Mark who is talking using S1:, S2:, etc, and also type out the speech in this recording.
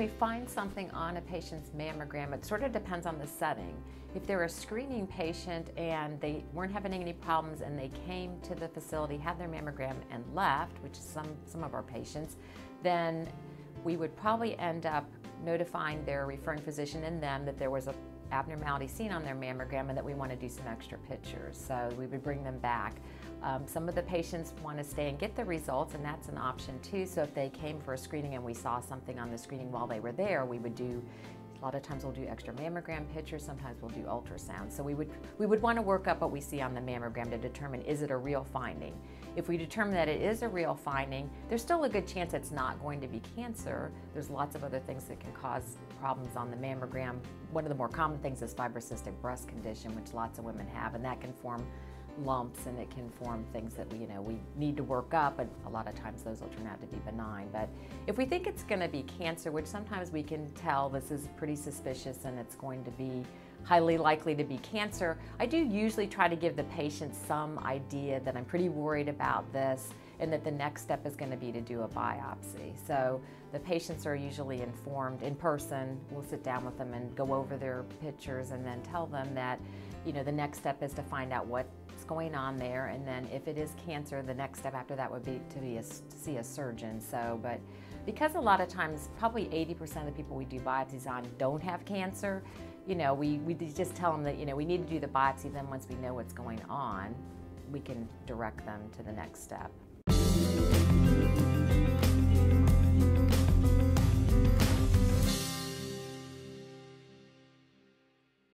S1: we find something on a patient's mammogram, it sort of depends on the setting. If they're a screening patient and they weren't having any problems and they came to the facility, had their mammogram and left, which is some, some of our patients, then we would probably end up notifying their referring physician and them that there was a abnormality seen on their mammogram and that we want to do some extra pictures. So we would bring them back. Um, some of the patients want to stay and get the results, and that's an option too. So if they came for a screening and we saw something on the screening while they were there, we would do a lot of times we'll do extra mammogram pictures, sometimes we'll do ultrasound. So we would, we would want to work up what we see on the mammogram to determine is it a real finding. If we determine that it is a real finding, there's still a good chance it's not going to be cancer. There's lots of other things that can cause problems on the mammogram. One of the more common things is fibrocystic breast condition, which lots of women have, and that can form lumps and it can form things that we, you know, we need to work up, and a lot of times those will turn out to be benign. But if we think it's going to be cancer, which sometimes we can tell this is pretty suspicious and it's going to be highly likely to be cancer, I do usually try to give the patient some idea that I'm pretty worried about this and that the next step is going to be to do a biopsy. So the patients are usually informed in person. We'll sit down with them and go over their pictures and then tell them that, you know, the next step is to find out what's going on there and then if it is cancer the next step after that would be to be a, see a surgeon so but because a lot of times probably 80% of the people we do biopsies on don't have cancer you know we, we just tell them that you know we need to do the biopsy then once we know what's going on we can direct them to the next step